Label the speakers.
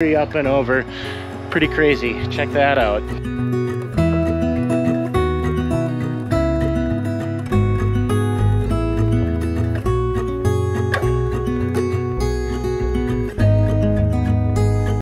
Speaker 1: up and over. Pretty crazy. Check that out.